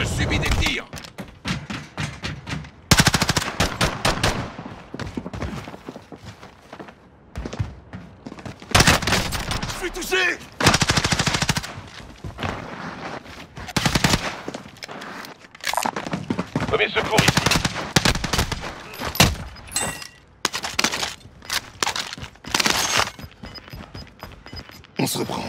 Je subis des tirs Je suis touché Premier secours ici. On se reprend.